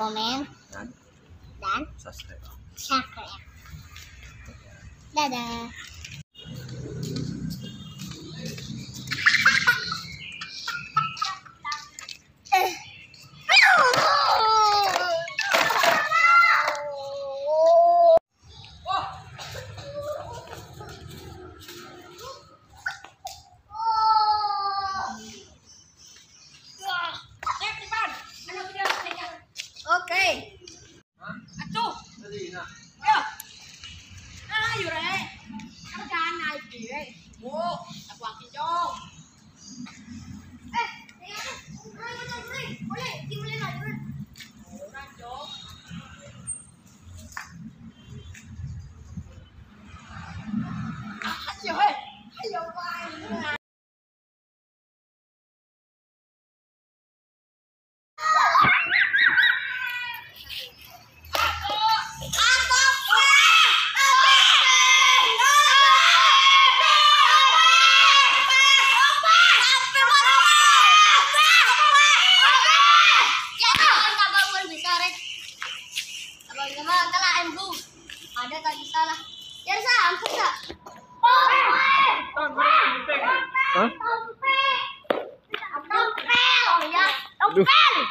komen dan dan subscribe subscribe. Dadah. Ayo. Ah, อยู่เลยทำการนายผีเลยโอ้ตะกวางกินจง đây coi sao là Giờ dạ, sao ăn không sợ? Tông phê Tông phê Hả? Tông phê Tông phê Tông phê